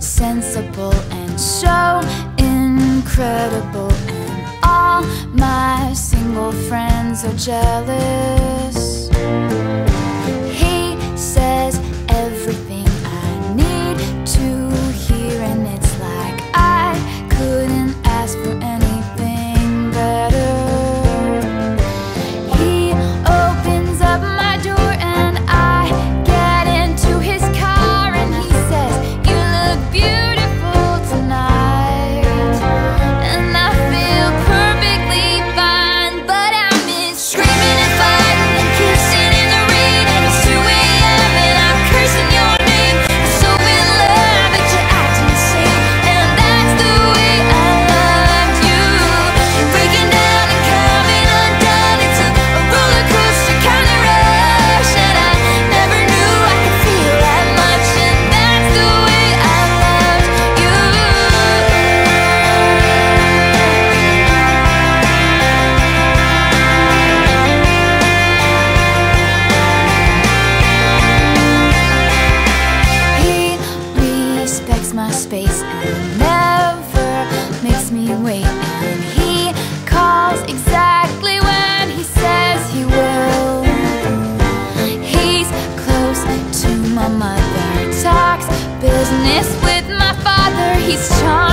sensible and so incredible. And all my single friends are jealous. space and never makes me wait. And he calls exactly when he says he will. He's close to my mother, talks business with my father. He's charming.